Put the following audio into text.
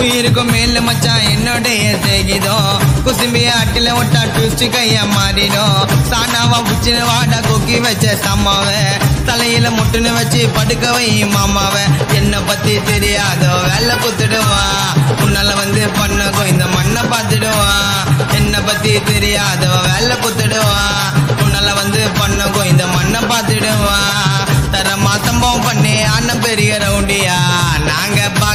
உயிருக்கும் மேல மச்சான் என்னுடைய சேகிதம் குசும்பி ஆட்டில விட்டா ட்விஸ்ட் கைய மாறிடும் சானாவா புச்சின வாடா கொக்கி வச்ச சம்மாவ. தலையில முட்டுன்னு வச்சு படுக்க வை மாமாவ. என்ன பத்தி தெரியாதோ வேலை குத்துடுவா உன்னால வந்து பண்ணக்கோ இந்த மண்ணை பார்த்துடுவா. என்ன பத்தி தெரியாதோ வேலை குத்துடுவா உன்னால வந்து பண்ணக்கோ இந்த மண்ணை பார்த்துடுவா. தர மாத்தம்பம் பண்ணி அண்ணன் பெரிய ரவுண்டியா. நாங்க பா